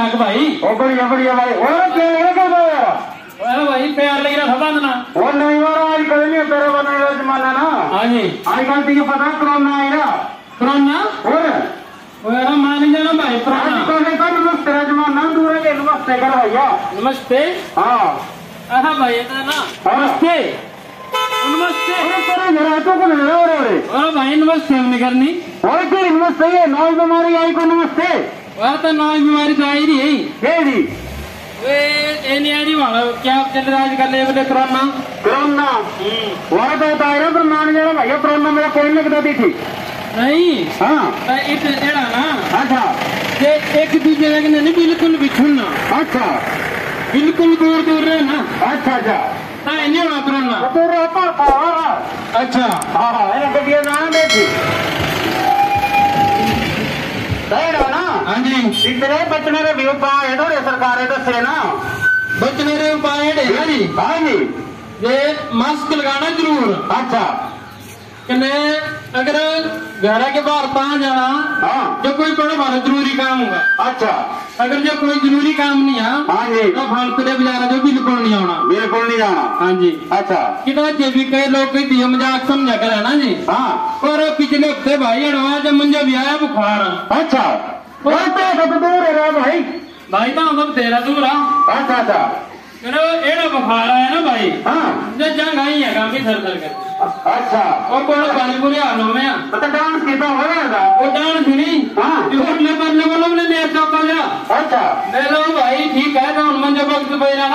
ठाक भाई। बढ़िया बढ़िया भाई। और अरे भाई प्यार लग रहा था बांधना वो नहीं हो रहा आज कल नहीं तेरे बने का जमाना ना। हाँ जी। आजकल तुझे पता कोरोना आएगा कोरोना? और? यार मान जाना भाई कोरोना। आजकल का नमस्ते का जमाना दूर है नमस्ते कर भैया। नमस्ते। हाँ। हाँ भाई ये तो ना। हाँ। नमस्ते। नमस्ते। अरे तेरे तो को नहीं? हो अरे। भाई नमस्ते हमने करनी। और क्या नमस्ते है नौ बीमारी आई को नमस्ते। वह तो नौ बीमारी तो आई रही ये दी वे ये नहीं आ रही वाला क्या चल रहा है आजकल ये बोले कोरोना कोरोना वहाँ तो बता रहा पर मान जाना भैया कोरोना मेरा कोई नहीं बता दी थी नहीं हाँ तो इस एड़ा ना अच्छा ये एक दूसरे के नहीं बिल्कुल बिछुड़ना अच्छा बिल्कुल दूर अच्छा अच्छा तो हाँ हाँ ये गड्डिया ना ना हाँ जी इतने बचने के भी उपाय है थोड़े सरकार दसे ना बचने रे उपाय हाँ जी हाँ जी ये मास्क लगाना ज़रूर। अच्छा। कने अगर घर के बाहर पा जाना हाँ। जो कोई बड़ा बड़ा ज़रूरी काम होगा। अच्छा। अगर जो कोई ज़रूरी काम नहीं है हाँ जी। तो फालतू दे बाज़ार जो बिल्कुल नहीं आना बिल्कुल नहीं जाना। हाँ जी। अच्छा। कितना जे भी कई लोग कई दिया मज़ाक समझा कर है ना जी। हाँ। और पिछले हफ़्ते भाई अड़वा जब मुझे भी आया बुखार। अच्छा। सब दूर है भाई। भाई तो हम तेरा दूर अच्छा अच्छा एड़ा बुखार है ना भाई। हाँ। जंग आई है काफ़ी सर सर कर अच्छा। और बड़ा में तो डांस कितना हो रहा था? वो डांस सुनी हाँ। ज़ोर ने अच्छा। ले भाई ठीक है तो मन जब वक्त पे ना